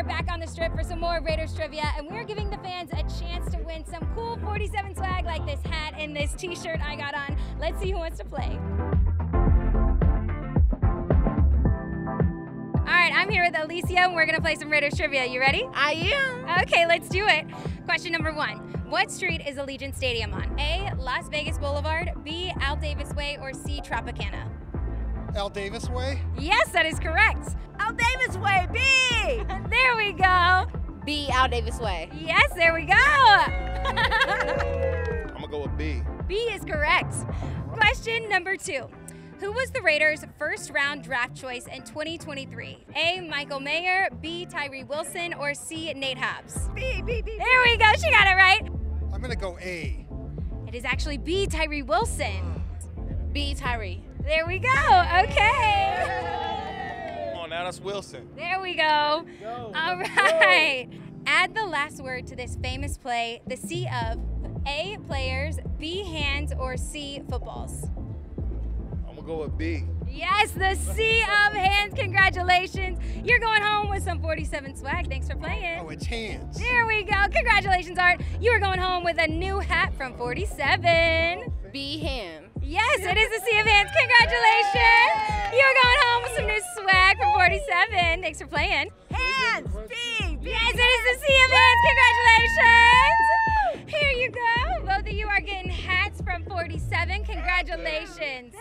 of Raiders Trivia, and we're giving the fans a chance to win some cool 47 swag like this hat and this t shirt I got on. Let's see who wants to play. All right, I'm here with Alicia, and we're gonna play some Raiders Trivia. You ready? I am. Okay, let's do it. Question number one What street is Allegiant Stadium on? A. Las Vegas Boulevard, B. Al Davis Way, or C. Tropicana? Al Davis Way? Yes, that is correct. Al Davis Way, B. There. B. Al Davis Way. Yes, there we go. I'm gonna go with B. B is correct. Question number two. Who was the Raiders' first round draft choice in 2023? A. Michael Mayer, B. Tyree Wilson, or C. Nate Hobbs? B, B, B. There we go. She got it right. I'm gonna go A. It is actually B. Tyree Wilson. Uh. B. Tyree. There we go. Okay. Come on now, that's Wilson. There we go. All right. Add the last word to this famous play, the Sea of A. Players, B. Hands, or C. Footballs. I'm gonna go with B. Yes, the Sea of hands. Congratulations. You're going home with some 47 swag. Thanks for playing. Oh, it's hands. There we go. Congratulations, Art. You are going home with a new hat from 47. B. Ham. Yes, it is the Sea of hands. Congratulations. 47. Thanks for playing. Hands. B. B. Yes, it is the Sea of hands. Congratulations. Here you go. Both of you are getting hats from 47. Congratulations.